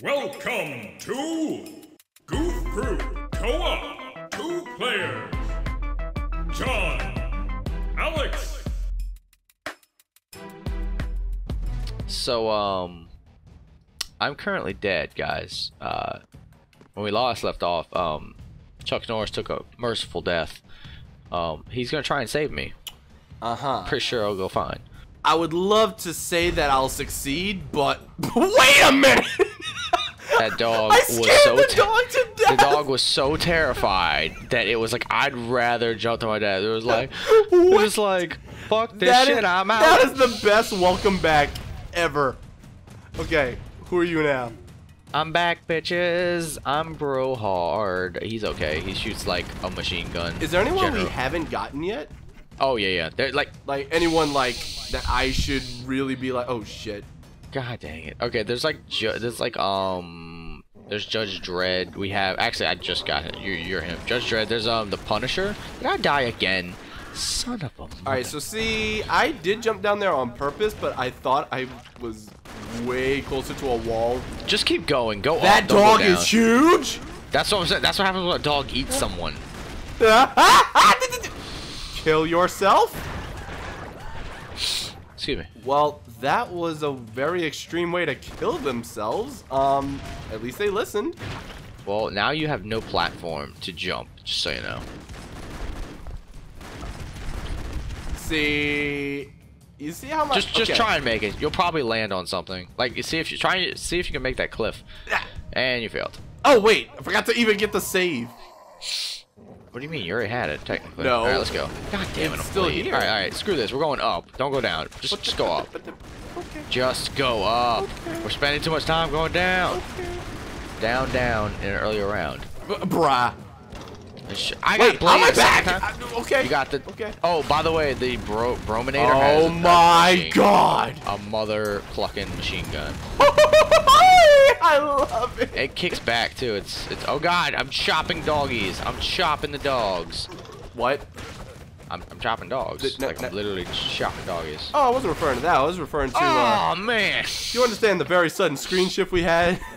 Welcome to Goof Group Co-op. Two players. John, Alex. So, um, I'm currently dead, guys. Uh, when we last left off, um, Chuck Norris took a merciful death. Um, he's gonna try and save me. Uh huh. Pretty sure I'll go fine. I would love to say that I'll succeed, but wait a minute. That dog was so the dog the dog was so terrified that it was like I'd rather jump to my death. It was like it was like fuck this That shit. is- I'm out. That is the best welcome back ever. Okay, who are you now? I'm back, bitches. I'm bro hard. He's okay. He shoots like a machine gun. Is there anyone we haven't gotten yet? Oh yeah, yeah. They're like Like anyone like that I should really be like, oh shit. God dang it. Okay, there's like there's like um there's Judge Dredd. We have actually I just got it. You're you're him. Judge Dredd. There's um the Punisher. Did I die again? Son of a. All right, so see, I did jump down there on purpose, but I thought I was way closer to a wall. Just keep going. Go up. That don't go dog down. is huge. That's what I'm saying. That's what happens when a dog eats someone. Kill yourself? Excuse me. Well, that was a very extreme way to kill themselves. Um, at least they listened. Well, now you have no platform to jump. Just so you know. See, you see how much? Just just okay. try and make it. You'll probably land on something. Like you see if you try and see if you can make that cliff, Ah. and you failed. Oh wait, I forgot to even get the save. What do you mean? You already had it, technically. No. Alright, let's go. God damn it, I'm still here. Alright, alright, screw this. We're going up. Don't go down. Just, just go up. The, okay. Just go up. Okay. We're spending too much time going down. okay. Down, down in an earlier round. B- bruh. I got Wait, on my blades back. I- okay. You got the. Okay. Oh, by the way, the bro Brominator oh has Oh my god. a mother clucking machine gun. I love it. It kicks back too. It's it's. Oh god, I'm chopping doggies. I'm chopping the dogs. What? I'm, I'm chopping dogs. Th- no, like I'm literally chopping doggies. Oh, I wasn't referring to that. I was referring to. Uh, Oh man. you understand the very sudden screen shift we had?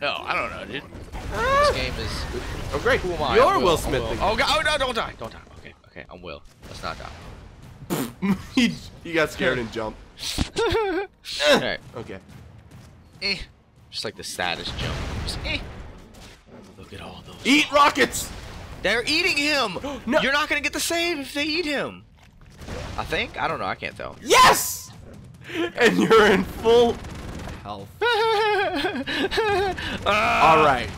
No, I don't know, dude. This game is. Oh great. Who am I? You're I'm Will I'm Smith. Oh god! Oh no! Don't die! Don't die! Okay, okay. I'm Will. Let's not die. he, he got scared and jumped. Alright. Okay. Eh. Just like the saddest jump. Just eh. Look at all those. Eat rockets. They're eating him. No. You're not gonna get the save if they eat him. I think. I don't know. I can't tell. Yes. And you're in full health. All right.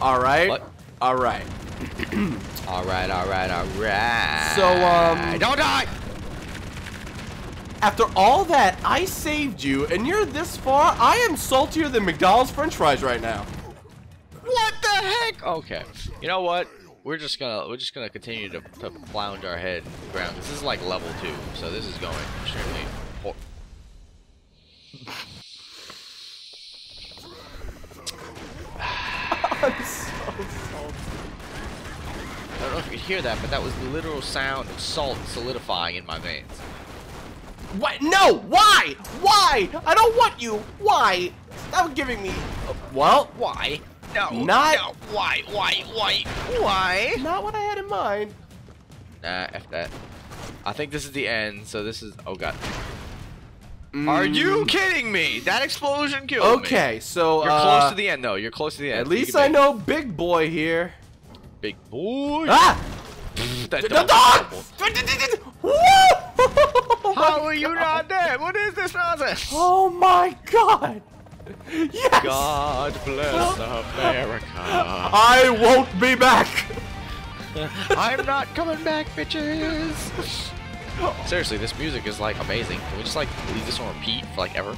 All right. What? All right. All right. All right. All right. So, um, Don't die. After all that, I saved you, and you're this far. I am saltier than McDonald's French fries right now. What the heck? Okay. You know what? We're just gonna we're just gonna continue to, to flounder our head in the ground. This is like level two, so this is going extremely. Hor- I'm so salty. I don't know if you could hear that, but that was the literal sound of salt solidifying in my veins. What? No! Why? Why? I don't want you. Why? Stop giving me. well, Why? No. Not- No. Why? Why? Why? Why? not what I had in mind. Nah, f that. I think this is the end. So this is. Oh god. Are you kidding me? That explosion killed me. Mm. Okay, so You're uh, close to the end, though. You're close to the end. At least I know Big Boy here. Big boy. Ah! That The dog dog! is Woo! horrible. How are you not dead? What is this nonsense? Oh my god! Yes! God bless America. I won't be back! I'm not coming back, bitches. Seriously, this music is like amazing. Can we just like leave this on repeat for like ever?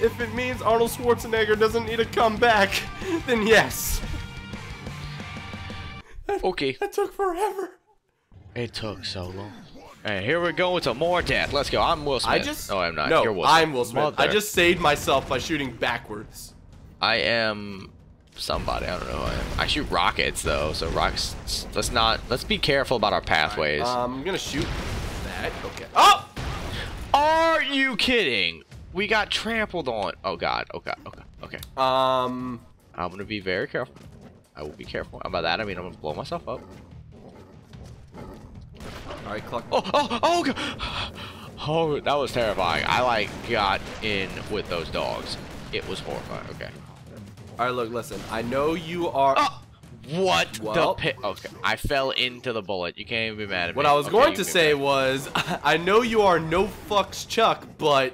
If it means Arnold Schwarzenegger doesn't need to come back, then yes. Okay. That took forever. It took so long. Hey, here we go into more death. Let's go. I'm Will Smith. I just. No, I'm not. No, You're Will I'm Will Smith. I just saved myself by shooting backwards. I am somebody. I don't know. who I, am. I shoot rockets though, so rocks. Let's not. Let's be careful about our pathways. Um, I'm gonna shoot that. Okay. Oh! Are you kidding? We got trampled on. Oh god. Oh god. Okay. Okay. Um, I'm gonna be very careful. I will be careful. And by that I mean I'm gonna blow myself up. All right, Cluck. Oh, oh, oh, God. oh, that was terrifying. I like got in with those dogs. It was horrifying. Okay. All right, look, listen. I know you are. Oh, what Well- the pit? Okay, I fell into the bullet. You can't even be mad at What me. What I was Okay, going to say was, I know you are no fucks Chuck, but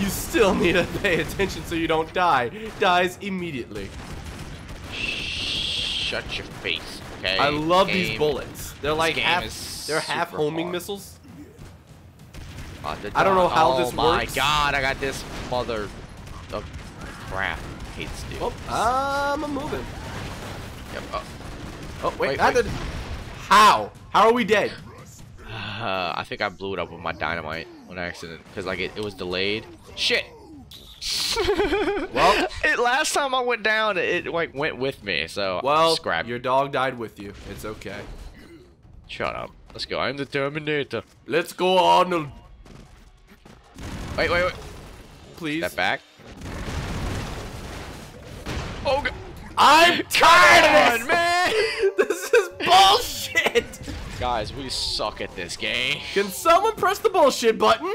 you still need to pay attention so you don't die. Dies immediately. shut your face. Okay. I love these bullets. They're like game half. Is They're half homing hard. missiles. about I don't know die. how oh this my god, I got this mother of crap. Hates dude. Oh, I'm moving. Yep. Oh. Oh wait, Wait, that wait. did. How? How are we dead? Uh, I think I blew it up with my dynamite on accident because like it, it was delayed. Shit. Well, It last time I went down, it, like went with me. So well, scrap. your dog died with you. It's okay. Shut up. Let's go. I'm the Terminator. Let's go, Arnold. Wait, wait, wait. Please. Step back. Oh god. I'm tired of on, man. this. this is bullshit. Guys, we suck at this game. Can someone press the bullshit button?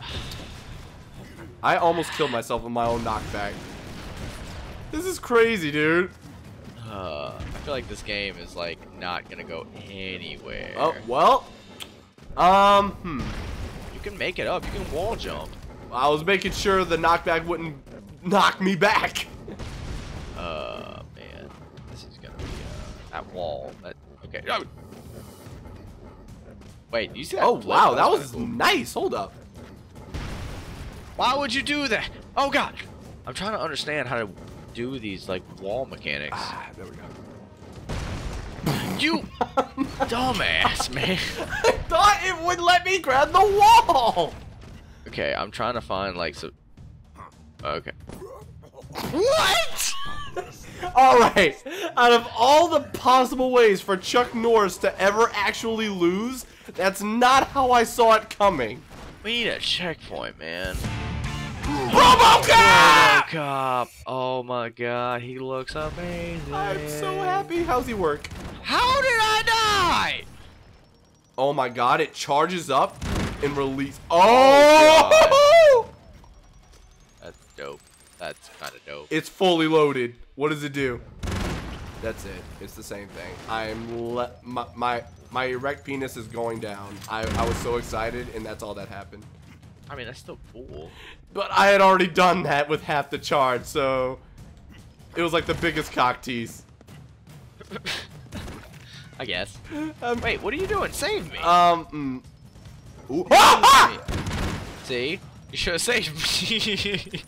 I almost killed myself with my own knockback. This is crazy, dude. Feel like this game is like not gonna go anywhere. Oh, well. Um, hmm. You can make it up. You can wall jump. I was making sure the knockback wouldn't knock me back. Uh, man, this is gonna be uh, that wall. That okay. Oh. Wait, you see that? Oh, flip? wow, that was kinda cool. nice. Hold up. Why would you do that? Oh god, I'm trying to understand how to do these like wall mechanics. Ah, there we go. You dumbass, man. I thought it would let me grab the wall. Okay, I'm trying to find like some. Okay. What? all right. Out of all the possible ways for Chuck Norris to ever actually lose, that's not how I saw it coming. We need a checkpoint, man. RoboCop! Cop. Oh my god, he looks amazing. I'm so happy. How's he work? How did I die? Oh my god, it charges up and release. Oh! oh that's dope. That's kind of dope. it's fully loaded. What does it do? That's it. It's the same thing. I'm le- my, my my erect penis is going down. I, I was so excited, and that's all that happened. I mean, that's still cool. But I had already done that with half the charge, so it was like the biggest cock tease. I guess. Um, Wait, what are you doing? Save me. Um. Mm. Ooh. Ah, ah! See? You should have saved me.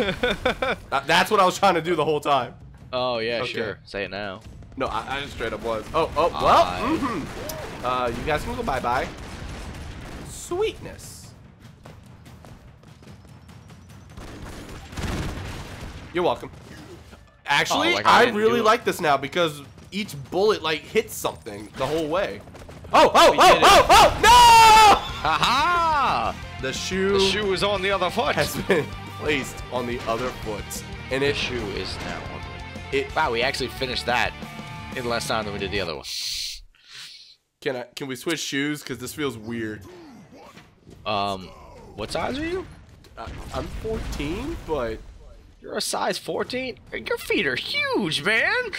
That's what I was trying to do the whole time. oh, yeah, Okay. sure. Say it now. No, I, I just straight up was. Oh, oh, well. Mm-hmm. Uh, you guys can go bye bye. Sweetness. You're welcome. Actually, Oh, like I I, really like this now because each bullet like hits something the whole way. Oh, oh, We oh, did oh, oh, no! Aha! The shoe, The shoe is on the other foot. has been placed on the other foot, and The it shoe is now on it Wow, we actually finished that in less time than we did the other one. can I can we switch shoes because this feels weird. Um, what size are you? Uh, I'm 14, but You're a size 14? Your feet are huge, man!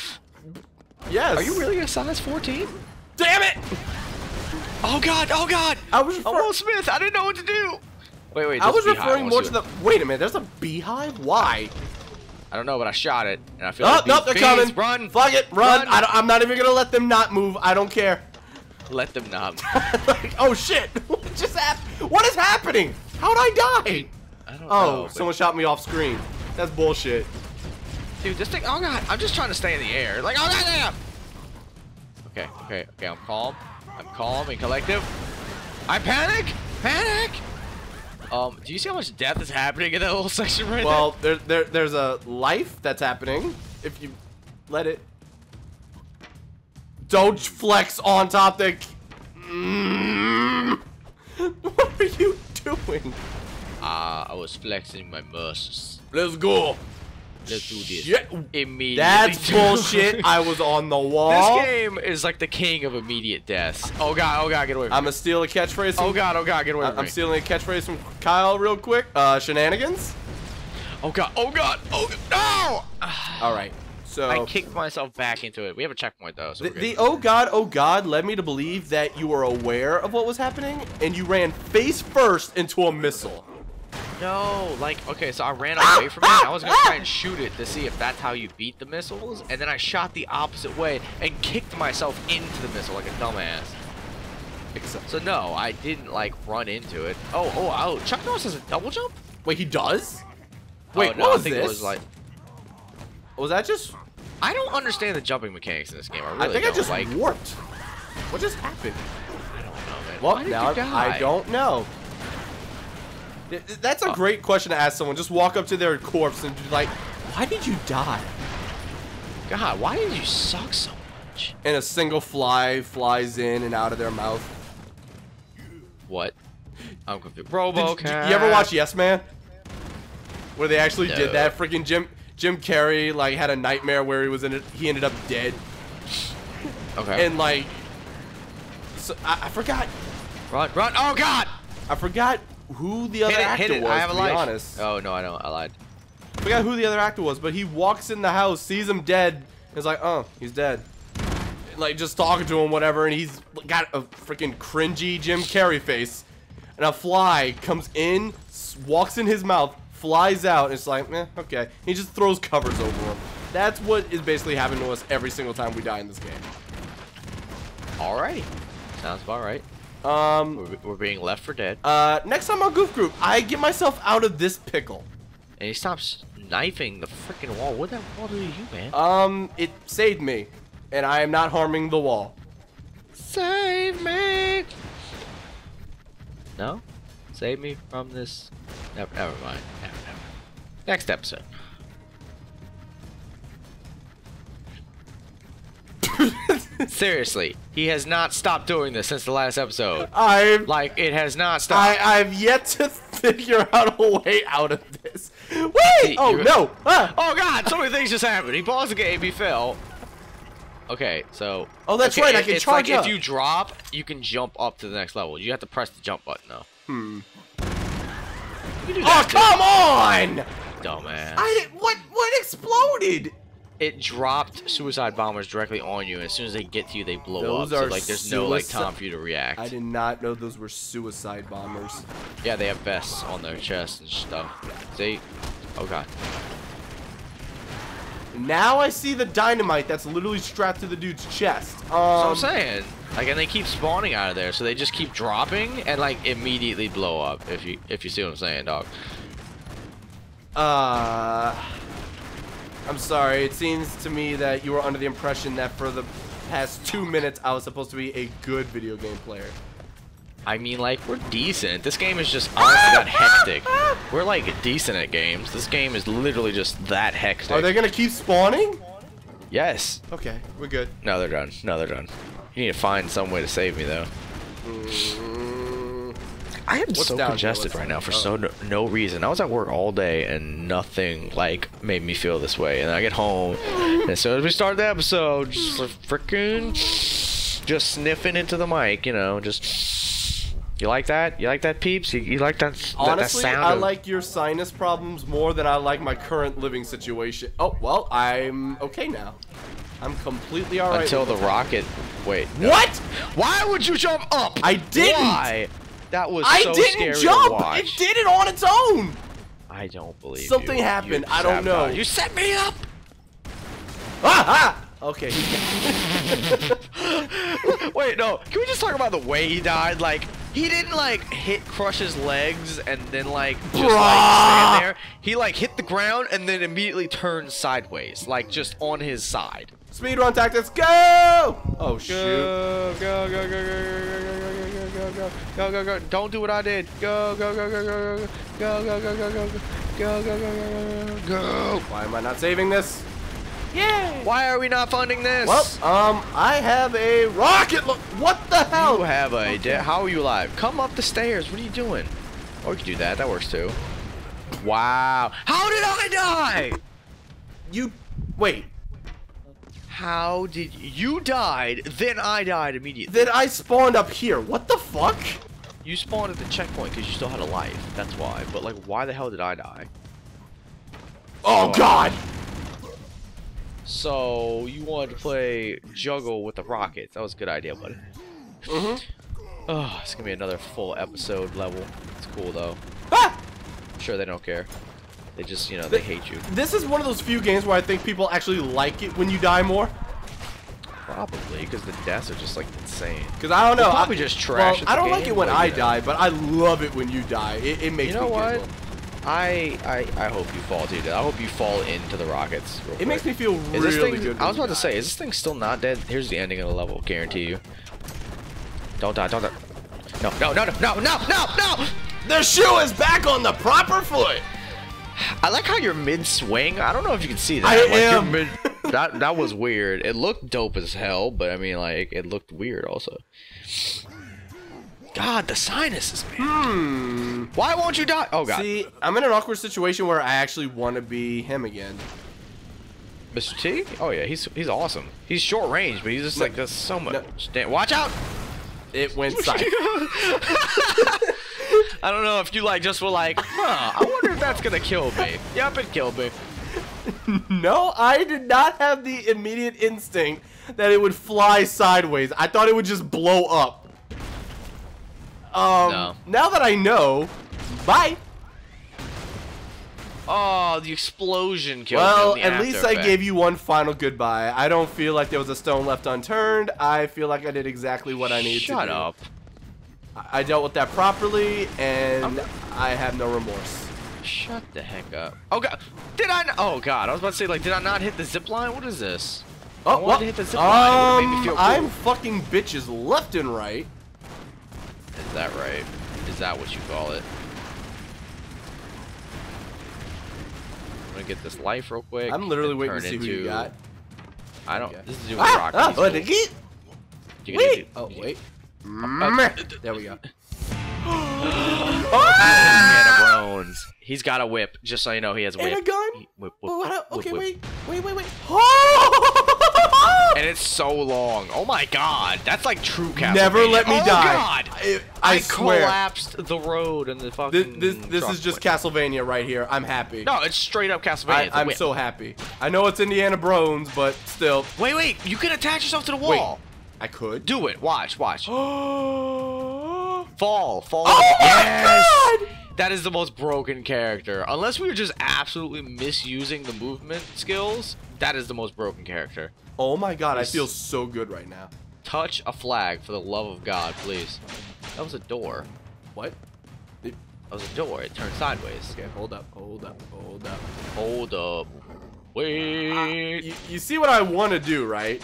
Yes. Are you really a size 14? Damn it! Oh god, oh god! I was Oh, refer- Will Smith, I didn't know what to do! Wait, wait, I was referring more wanna the. Wait a minute. There's a beehive. Why? I don't know, but I shot it, and I feel Oh, like no, they're bees- coming. Run! Fuck it. Run. Run. I I'm not even gonna let them not move. I don't care. Let them not. like, oh shit! What just happened? What is happening? How'd I die? I don't Oh, know. but- someone shot me off screen. That's bullshit. Dude, this thing, oh god, I'm just trying to stay in the air. Like, oh god, damn! Okay, okay, okay, I'm calm. I'm calm and collective. I panic! Panic! Um, do you see how much death is happening in that little section right now? Well, there, there, there's a life that's happening if you let it. Don't flex on top the. Mm. What are you doing? Ah, I was flexing my muscles. Let's go. Let's do this. Shit. Immediately. That's bullshit. I was on the wall. This game is like the king of immediate deaths. Oh god, oh god, get away from I'm me. gonna steal a catchphrase. From, Oh god, oh god, get away from I'm me. stealing a catchphrase from Kyle real quick. Uh, shenanigans. Oh god, oh god, oh god, no! All right. So I kicked myself back into it. We have a checkpoint though, so the, the oh god, oh god led me to believe that you were aware of what was happening and you ran face first into a missile. No, like, okay, so I ran away from it. I was gonna try and shoot it to see if that's how you beat the missiles, and then I shot the opposite way and kicked myself into the missile like a dumbass. Except, So no, I didn't like run into it. Oh, oh, oh! Chuck Norris has a double jump. wait, he does? Oh, wait, oh, no, what I was think this? It was like was that just? I don't understand the jumping mechanics in this game. I really I think don't. I just like. warped. What just happened? I don't know, man. Well, now you I- I don't know. Th- th- That's a great question to ask someone. Just walk up to their corpse and be like, "Why did you die?" God, why did you suck so much? And a single fly flies in and out of their mouth. What? I'm confused. RoboCat. did you ever watch Yes Man? Where they actually No. did that? Freaking Jim Jim Carrey like had a nightmare where he was in it. He ended up dead, Okay. and like, so, I, I forgot. run, run! Oh God! I forgot who the other it! actor was. I have a life. honest, Oh no, I don't. I lied. I forgot who the other actor was. But he walks in the house, sees him dead, and is like, "Oh, he's dead." Like just talking to him, whatever, and he's got a freaking cringy Jim Carrey face, and a fly comes in, walks in his mouth, flies out, and it's like, eh, okay. He just throws covers over him. That's what is basically happening to us every single time we die in this game. Alrighty. Sounds about right. Um, We're, we're being left for dead. uh, next time on Goof Group, I get myself out of this pickle. And he stops knifing the freaking wall. What the wall do to you, man? Um, it saved me, and I am not harming the wall. Save me! No? Save me from this. Never, never mind. Never, never. Next episode. Seriously, he has not stopped doing this since the last episode. I've Like, it has not stopped. I, I've yet to figure out a way out of this. Wait! See, Oh no! Ah. Oh god, so many things just happened. He paused the game, he fell. Okay, so. Oh, that's okay, right, I can it's charge like up. if you drop, you can jump up to the next level. You have to press the jump button though. Hmm. You can do Oh come on! dumbass. I what? What exploded? It dropped suicide bombers directly on you, and as soon as they get to you, they blow Those up. So are like, there's no like time for you to react. I did not know those were suicide bombers. Yeah, they have vests on their chest and stuff. See? Oh god. Now I see the dynamite that's literally strapped to the dude's chest. Um, So I'm saying, like, and they keep spawning out of there, so they just keep dropping and like immediately blow up. If you if you see what I'm saying, dog. Uh, I'm sorry. It seems to me that you were under the impression that for the past two minutes I was supposed to be a good video game player. I mean, like, we're decent. This game is just honestly that hectic. We're like decent at games. This game is literally just that hectic. Are they gonna keep spawning? Yes. Okay, we're good. No, they're done. No, they're done. You need to find some way to save me, though. Mm, I am What's so congested right now for here? so no, no reason. I was at work all day and nothing like made me feel this way. And I get home, and as soon as we start the episode, just freaking just sniffing into the mic, you know, just. You like that? You like that, peeps? You, you like that? that- that Honestly, I like your sinus problems more than I like my current living situation. Oh well, I'm okay now. I'm completely alright. until the rocket. Wait. no. What? Why would you jump up? I didn't. Why? That was I so didn't jump. It did it on its own. I don't believe Something you. happened. You I don't know. You set me up. Ah! ah! Okay. Wait, no. Can we just talk about the way he died? Like, he didn't like hit crush his legs and then like just like stand there. He like hit the ground and then immediately turned sideways, like just on his side. Speedrun tactics, go! Oh shoot. Go, go, go, go, go, go, go, go, go, go, go, go. Don't do what I did. Go, go, go, go, go, go, go, go, go, go, go, go, go, go, go, go, go. Go go go Why am I not saving this? Why are we not funding this? Well, um, I have a rocket. Look, what the hell? you have a. De- How are you alive? Come up the stairs. What are you doing? Or we could do that. That works too. Wow. How did I die? You wait. How did you died? Then I died immediately. Then I spawned up here. What the fuck? You spawned at the checkpoint because you still had a life. That's why. But like, why the hell did I die? Oh god. So you wanted to play juggle with the rockets? That was a good idea, buddy. Mhm. Oh, it's gonna be another full episode level. It's cool though. Ah! I'm sure they don't care. They just, you know, they hate you. This is one of those few games where I think people actually like it when you die more. Probably because the deaths are just like insane. Cause I don't know. They'll probably I, just trash Well, I don't like it when I know. die, but I love it when you die. It, it makes You know me what? giggle. I, I I hope you fall to I hope you fall into the rockets. real It makes me feel Is really thing? good. I was about to say, is this thing still not dead? Here's the ending of the level. Guarantee you. Don't die. Don't die. No, no, no, no, no, no, no, no! The shoe is back on the proper foot. I like how you're mid swing. I don't know if you can see that. I like, am. Mid, that that was weird. It looked dope as hell, but I mean, like, it looked weird also. God, the sinuses, man. Hmm. Why won't you die? Oh God, See, I'm in an awkward situation where I actually want to be him again. Mr. T? Oh yeah, he's he's awesome. He's short range, but he's just like does so much. no. Damn, watch out! It went side. I don't know if you like just were like, huh? I wonder if that's gonna kill me. Yep, it killed me. no, I did not have the immediate instinct that it would fly sideways. I thought it would just blow up. Um, No. now that I know, bye. Oh, the explosion killed Well, me. in the at least After I gave you one final goodbye. I don't feel like there was a stone left unturned. I feel like I did exactly what I needed to do. Shut up. I I dealt with that properly, and I have no remorse. Shut the heck up. Oh god, did I? Oh god, I was about to say like, did I not hit the zip line? What is this? Oh, wanted well, to hit the zip line. It would've made me um, cool. I'm fucking bitches left and right. Is that right? Is that what you call it? I'm gonna get this life real quick. I'm literally waiting to see who you into- got. I don't. Okay. This is doing Ah, rock. ah, cool. did he? Wait. Oh, wait. Uh, There we go. Anna Brones. He's got a whip. Just so you know, he has a whip. And a gun? He- Whip, whip, Oh, whip, okay, whip. wait. Wait, wait, wait. Oh! And it's so long. Oh my god, that's like true Castlevania. Never let me oh die. God. I, I, I swear. collapsed the road and the fucking. this, this truck is just went- Castlevania right here. I'm happy. No, it's straight up Castlevania. I, It's a I'm whip. so happy. I know it's Indiana Brones, but still. Wait, wait. You can attach yourself to the Wait. I could. Do it. Watch, watch. oh Fall, fall. Oh my yes! god! That is the most broken character. Unless we were just absolutely misusing the movement skills, that is the most broken character. Oh my god, I feel so good right now. Touch a flag for the love of God, please. That was a door. What? That was a door. It turned sideways. Okay, hold up, hold up, hold up. Hold up. Wait. Uh, you, you see what I want to do, right?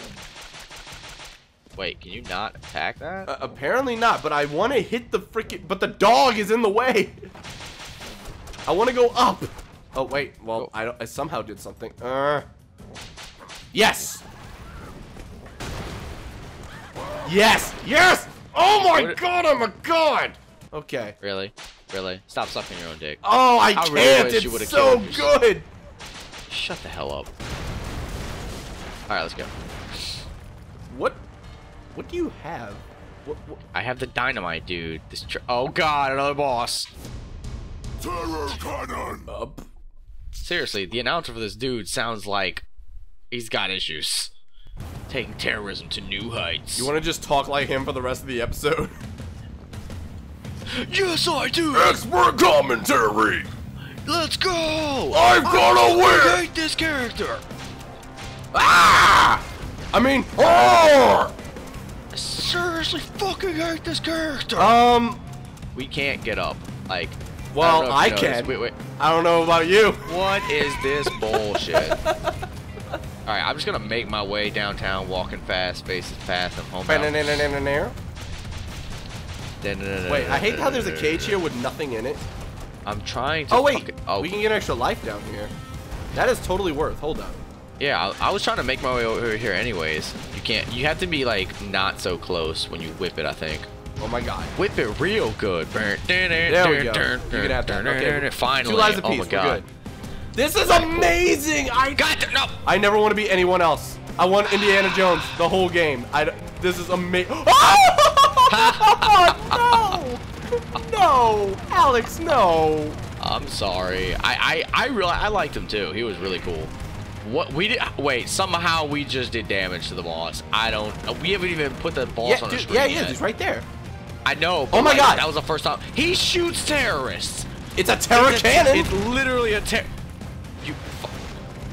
Wait, can you not attack that? Uh, apparently not, but I want to hit the freaking. But the dog is in the way. I want to go up. Oh wait, well. I, I somehow did something. Uh. Yes. Yes. Yes. Oh my god, I'm a god. Okay. Really? Really? Stop sucking your own dick. Oh, I, I can't. really you it's so good. Shut the hell up. Alright, let's go. What? What do you have? What? what? I have the dynamite, dude. This tr- Oh god, another boss. Terror Cannon! Up. Seriously, the announcer for this dude sounds like he's got issues. Taking terrorism to new heights. You want to just talk like him for the rest of the episode? Yes, I do. Expert commentary! Let's go. I've got a I whip! hate this character. ah! I mean, oh! I seriously fucking hate this character. Um. we can't get up. Like, Well, don't I, if you noticed. can. Wait, wait. I don't know about you. What is this bullshit? Alright, I'm just gonna make my way downtown, walking fast, faces fast, I'm home. Wait, I hate how there's a cage here with nothing in it. I'm trying to. Oh wait, fucking- oh, we can get an extra life down here. That is totally worth. Hold up. Yeah. I, I was trying to make my way over here, anyways. You can't. You have to be like not so close when you whip it. I think. Oh my god. Whip it real good. There we go. You can have that. Okay. Finally. Two lives oh my god. This is amazing. I God, no. I never want to be anyone else. I want Indiana Jones the whole game. I this is amazing. Oh, no! No, Alex, no. I'm sorry. I I I really I liked him too. He was really cool. What we did? Wait. Somehow we just did damage to the boss. I don't. We haven't even put the boss Yeah, on the dude, screen yeah, is. He's right there. I know. Oh my like, God. That was the first time. He shoots terrorists. It's a terror It's a- cannon. It's literally a ter. You.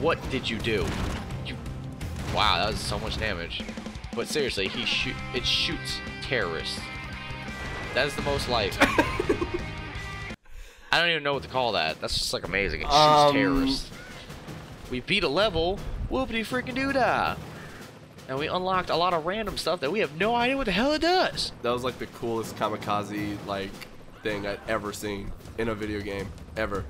What did you do? You. Wow, that was so much damage. But seriously, he shoot. It shoots terrorists. That is the most like. I don't even know what to call that. That's just like amazing. It shoots Um, terrorists. We beat a level. Whoopity freaking doo dah. And we unlocked a lot of random stuff that we have no idea what the hell it does. That was like the coolest kamikaze like thing I'd ever seen in a video game ever.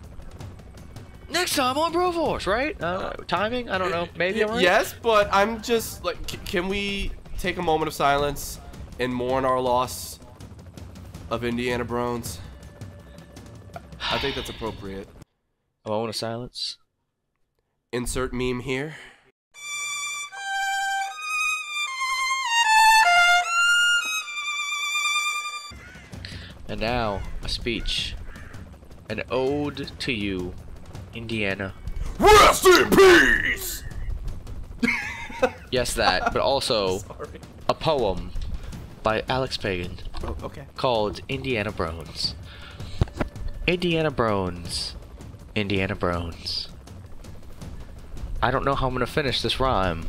Next time on Broforce, right? Uh, timing? I don't know. Maybe I'm right. Yes, but I'm just like, can we take a moment of silence and mourn our loss of Indiana Brones? I think that's appropriate. A moment of silence. Insert meme here. And now, a speech. An ode to you, Indiana. Rest in peace. Yes, that, but also a poem by Alex Pagan Oh, okay. called Indiana Brones. Indiana Brones. Indiana Brones. I don't know how I'm gonna finish this rhyme,